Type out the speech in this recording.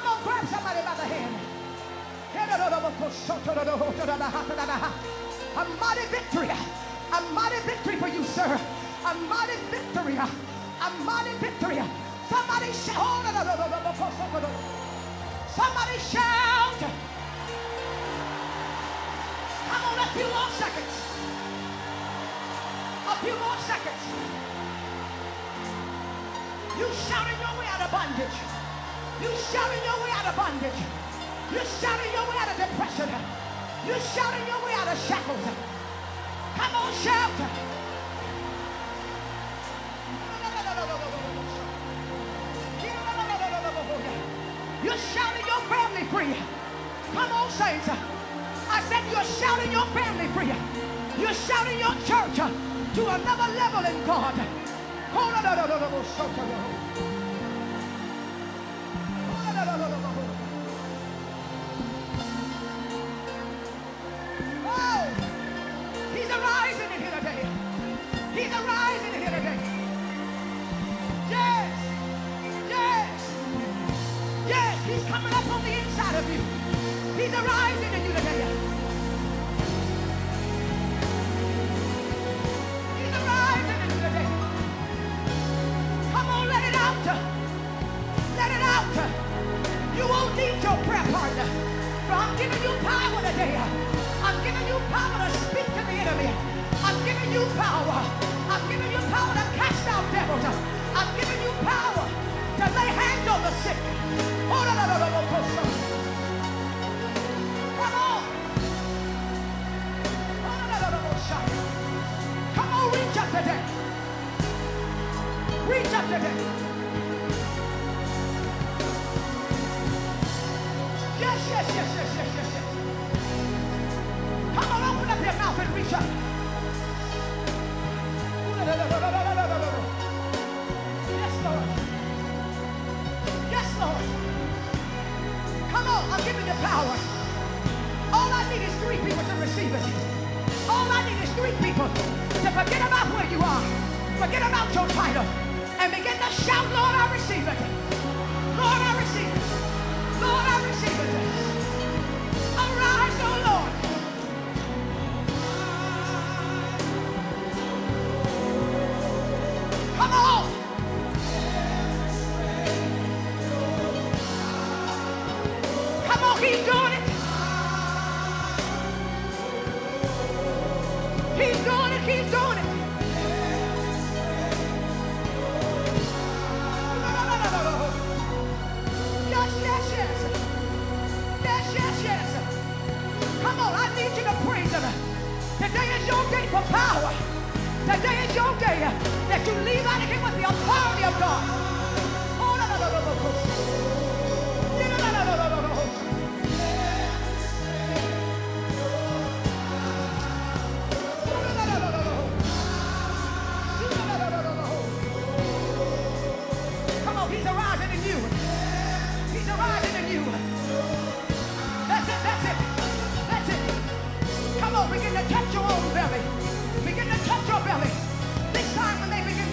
Come on, grab somebody by the hand. A mighty victory. A mighty victory for you, sir. A mighty victory. A mighty victory. Somebody shout. Somebody shout. Come on, a few more seconds. A few more seconds. You shouted your way out of bondage. You shouting your way out of bondage. You shouting your way out of depression. You shouting your way out of shackles. Come on, shout. You're shouting your family free. Come on, saints. I said you're shouting your family free. You're shouting your church to another level in God. Of you. He's arising in you today. He's arising in you today. Come on, let it out. Let it out. You won't need your prayer partner. For I'm giving you power today. I'm giving you power to speak to the enemy. I'm giving you power. I'm giving you power to cast out devils. I'm giving you power to lay hands on the sick. Oh, no, no, no, no, no, no. Come on. Reach up. Reach up. Yes, yes, yes, yes, yes, yes, yes. Come on, open up your mouth and reach up. Yes, Lord. Yes, Lord. Come on, giving you power. Need is three people to receive it. All I need is three people to forget about where you are, forget about your title, and begin to shout, Lord, I receive it. Lord, I receive it. Lord, I receive it. Arise, O Lord. Come on. Come on, he's doing it. Doing it, he's doing it. Yes, yes, yes. Yes, yes, yes. Come on, I need you to praise him. Today is your day for power. Today is your day that you leave out of here with the authority of God. Rockefeller. This time when they begin